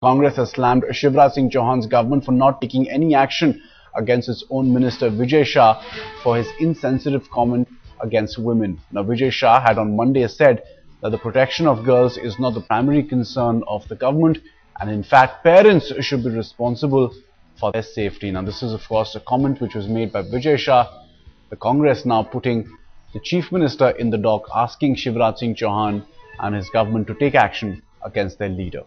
Congress has slammed Shivraj Singh Chauhan's government for not taking any action against its own minister Vijay Shah for his insensitive comment against women. Now Vijay Shah had on Monday said that the protection of girls is not the primary concern of the government and in fact parents should be responsible for their safety. Now this is of course a comment which was made by Vijay Shah. The Congress now putting the Chief Minister in the dock asking Shivraj Singh Chauhan and his government to take action against their leader.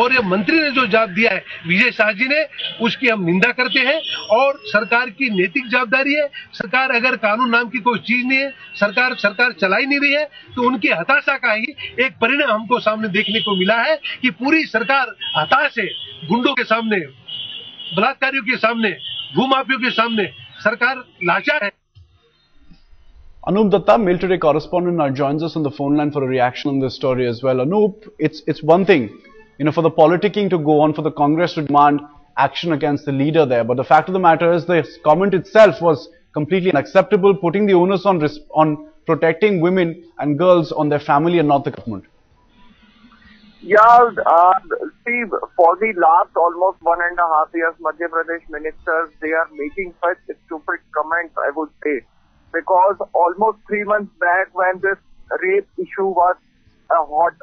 और ये मंत्री ने जो जवाब दिया है विजय शाह जी ने उसकी हम निंदा करते हैं। और सरकार की नैतिक जवाबदारी है। सरकार अगर कानून नाम की कोई चीज़ नहीं है सरकार सरकार चला ही नहीं रही है तो उनकी हताशा का ही एक परिणाम हमको सामने देखने को मिला है कि पूरी सरकार हताश है गुंडों के सामने बलात्कारियों के सामने भूमाफियों के सामने। सरकार लाचार है। Anup Datta, Today correspondent, now joins us on the phone line for a reaction on this story as well. Anup, it's it's one thing you know, for the politicking to go on, for the Congress to demand action against the leader there. But the fact of the matter is the comment itself was completely unacceptable, putting the onus on, on protecting women and girls on their family and not the government. Yeah, uh, see, for the last almost one and a half years, Madhya Pradesh ministers, they are making such stupid comments, I would say. Because almost three months back when this rape issue was a hot,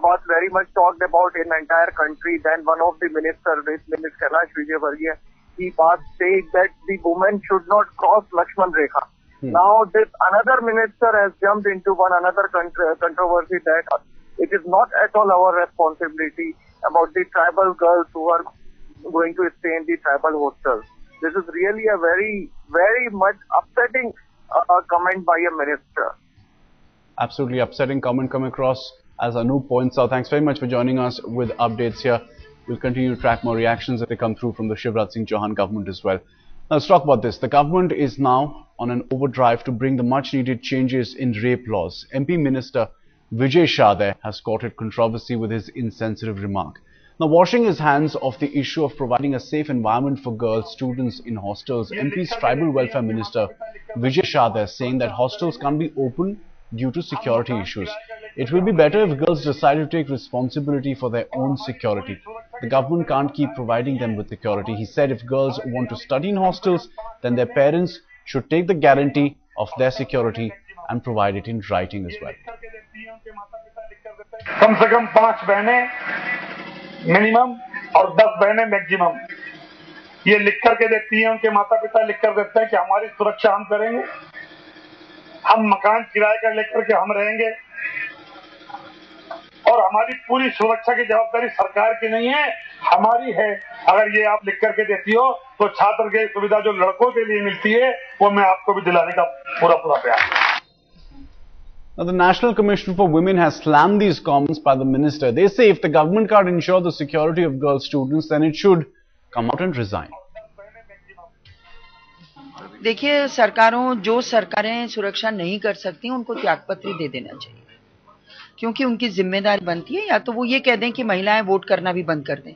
was very much talked about in the entire country. Then one of the ministers, Minister Kailash Vijayvargiya, he saying that the woman should not cross Lakshman Rekha. Hmm. Now this another minister has jumped into one another controversy that it is not at all our responsibility about the tribal girls who are going to stay in the tribal hostels. This is really a very, very much upsetting uh, comment by a minister. Absolutely upsetting comment come across as Anup points out. Thanks very much for joining us with updates here. We'll continue to track more reactions as they come through from the Shivraj Singh Chauhan government as well. Now let's talk about this. The government is now on an overdrive to bring the much needed changes in rape laws. MP Minister Vijay Shah there has courted controversy with his insensitive remark. Now washing his hands of the issue of providing a safe environment for girls students in hostels, MP's Tribal Welfare Minister Vijay Shah there saying that hostels can't be open due to security issues. It will be better if girls decide to take responsibility for their own security. The government can't keep providing them with security. He said if girls want to study in hostels, then their parents should take the guarantee of their security and provide it in writing as well. कम से कम पांच बहनें minimum और दस बहनें maximum ये लिख करके देती हैं उनके माता पिता लिख कर देते हैं कि हमारी सुरक्षा हम करेंगे हम मकान किराए का लेकर के हम रहेंगे और हमारी पूरी सुरक्षा की जवाबदारी सरकार की नहीं है हमारी है अगर ये आप लिख करके देती हो तो छात्र की सुविधा जो लड़कों के लिए मिलती है वो मैं आपको भी दिलाने का पूरा पूरा प्रयास Now, the National Commission for Women has slammed these comments by the minister. They say if the government can't ensure the security of girl students, then it should come out and resign. देखिए सरकारों जो सरकारें सुरक्षा नहीं कर सकती उनको त्यागपत्र दे देना चाहिए क्योंकि उनकी ज़िम्मेदारी बनती है, या तो वो ये कह दें कि महिलाएँ वोट करना भी बंद कर दें।